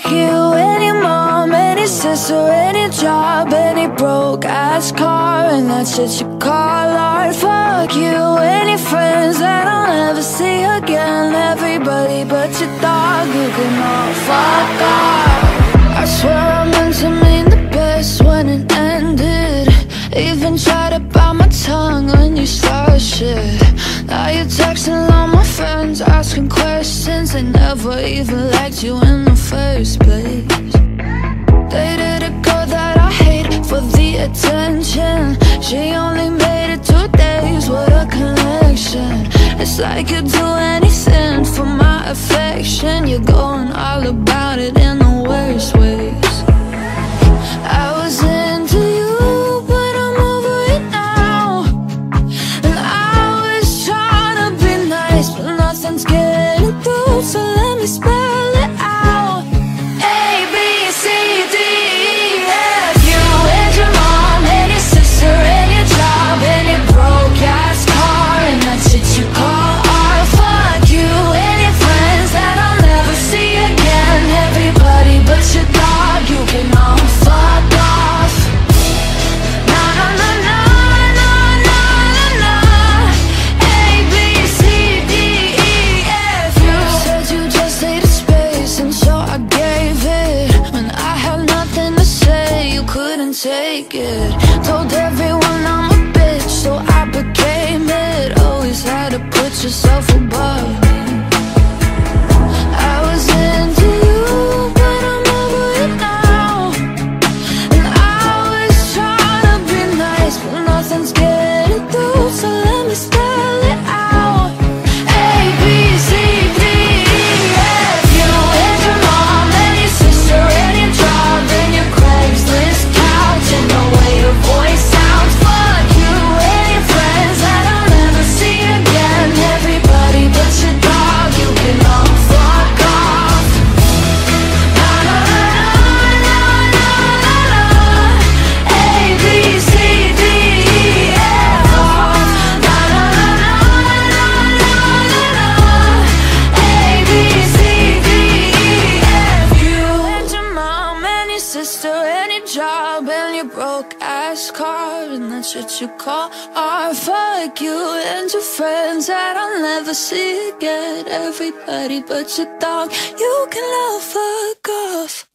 Fuck you and your mom and your sister and your job and your broke ass car and that shit you call art. Fuck you and your friends that I'll never see again. Everybody but your dog, you can all fuck off. I swear I meant to mean the best when it ended. Even tried to bite my tongue when you started shit. Now you're texting all my friends, asking questions. They never even liked you in She only made it two days, what a connection. It's like you'd do anything for my affection. You're going all about it in the worst ways. I was into you, but I'm over it now. And I was trying to be nice, but nothing's getting you couldn't take it. Told everyone I'm sister your job and your broke ass car and that shit you call art. Fuck you and your friends that I'll never see again. Everybody but your dog, you can all fuck off.